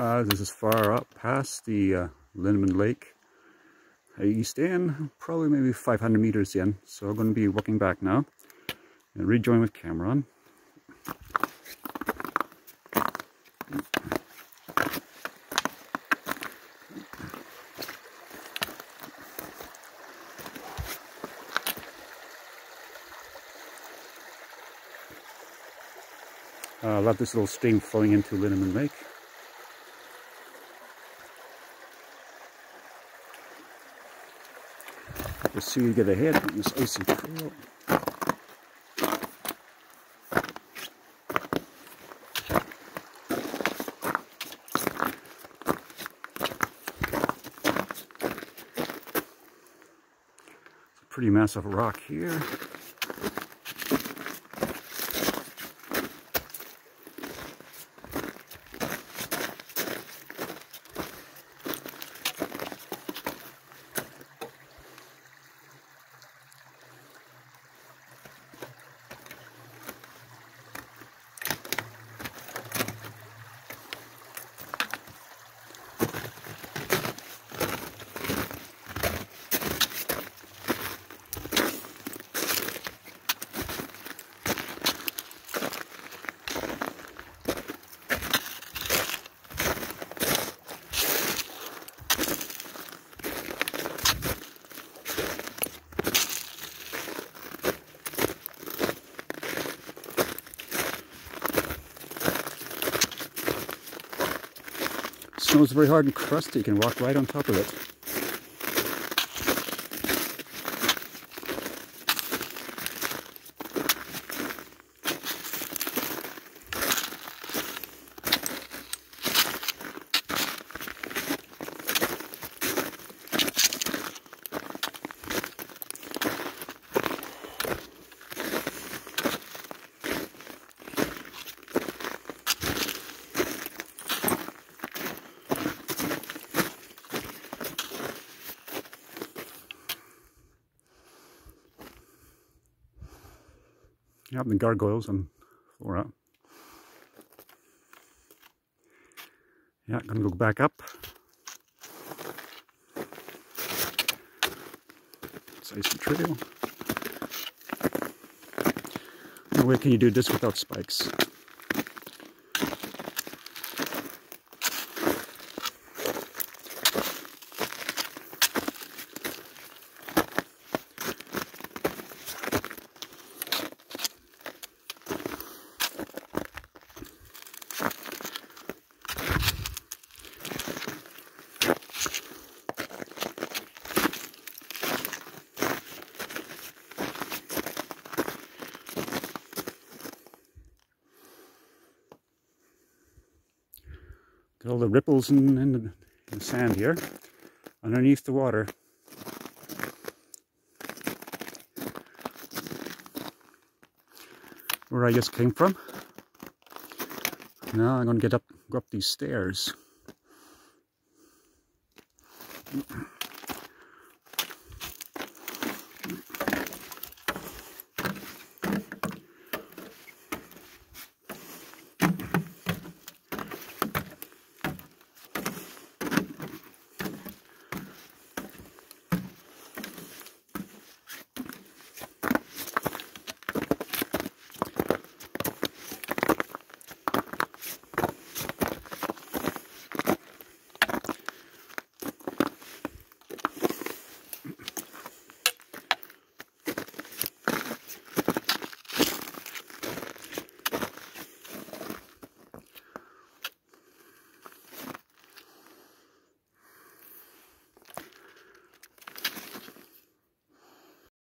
Uh, this is far up past the uh, Lake east end, probably maybe 500 meters in. So I'm going to be walking back now and rejoin with Cameron. Uh, I love this little stream flowing into Lindeman Lake. Let's see you get ahead on this icy trail. It's a pretty massive rock here. Is very hard and crusty. You can walk right on top of it. Yep, the gargoyles and Flora. Yeah, gonna go back up. It's icy trail. No way can you do this without spikes. Got all the ripples in, in, the, in the sand here, underneath the water. Where I just came from. Now I'm going to get up, go up these stairs.